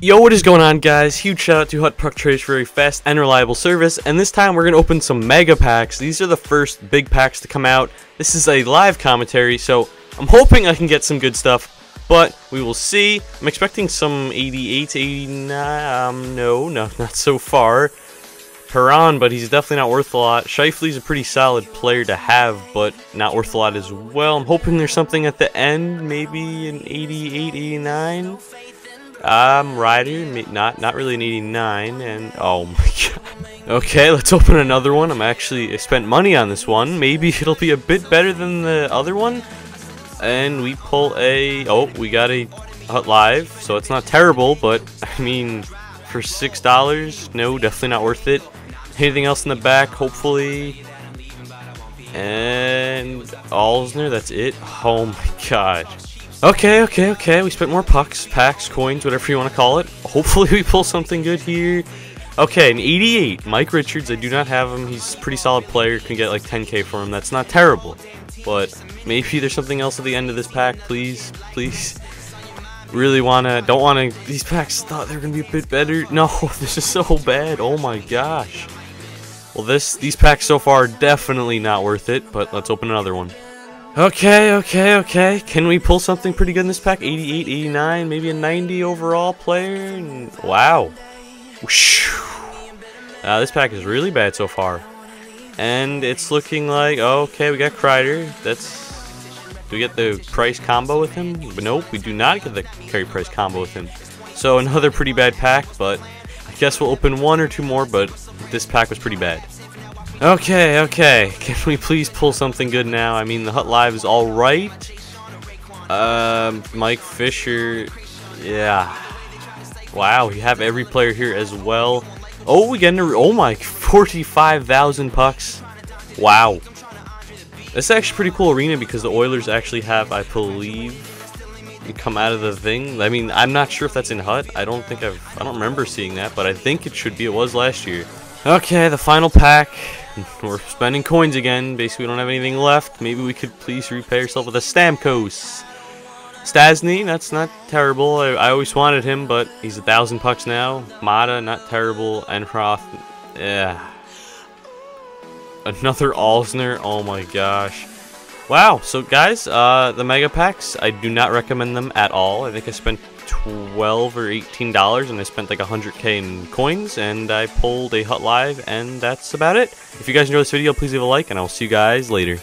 Yo, what is going on guys? Huge shout out to Hut Puck Traders for a fast and reliable service, and this time we're going to open some mega packs. These are the first big packs to come out. This is a live commentary, so I'm hoping I can get some good stuff, but we will see. I'm expecting some 88, 89, um, no, no, not so far. Perron, but he's definitely not worth a lot. Scheifele's a pretty solid player to have, but not worth a lot as well. I'm hoping there's something at the end, maybe an 88, 89. Um, Ryder, not not really an 89, and oh my god. Okay, let's open another one. I'm actually I spent money on this one. Maybe it'll be a bit better than the other one. And we pull a oh, we got a Hut Live, so it's not terrible, but I mean, for six dollars, no, definitely not worth it. Anything else in the back? Hopefully. And Alzner, that's it. Oh my god. Okay, okay, okay. We spent more pucks, packs, coins, whatever you want to call it. Hopefully we pull something good here. Okay, an 88. Mike Richards, I do not have him. He's a pretty solid player. Can get like 10k for him. That's not terrible. But maybe there's something else at the end of this pack. Please, please. Really wanna, don't wanna, these packs thought they were gonna be a bit better. No, this is so bad. Oh my gosh. Well, this, these packs so far are definitely not worth it, but let's open another one. Okay, okay, okay. Can we pull something pretty good in this pack? 88, 89, maybe a 90 overall player? Wow. Uh, this pack is really bad so far. And it's looking like, okay, we got Kreider. That's... Do we get the price combo with him? But nope, we do not get the Carey Price combo with him. So another pretty bad pack, but I guess we'll open one or two more, but this pack was pretty bad. Okay, okay. Can we please pull something good now? I mean, the Hut Live is alright. Um, Mike Fisher, yeah. Wow, we have every player here as well. Oh, we get a, oh my, 45,000 pucks. Wow. Is actually pretty cool arena because the Oilers actually have, I believe, come out of the thing. I mean, I'm not sure if that's in Hut. I don't think I've, I don't remember seeing that, but I think it should be. It was last year. Okay, the final pack. We're spending coins again. Basically, we don't have anything left. Maybe we could please repay ourselves with a Stamkos. Stastny, that's not terrible. I, I, always wanted him, but he's a thousand pucks now. Mata, not terrible. Enroth, yeah. Another Alzner, oh my gosh. Wow, so guys, uh, the Mega Packs, I do not recommend them at all. I think I spent 12 or 18 dollars and I spent like 100k in coins and I pulled a Hut Live and that's about it. If you guys enjoyed this video, please leave a like and I'll see you guys later.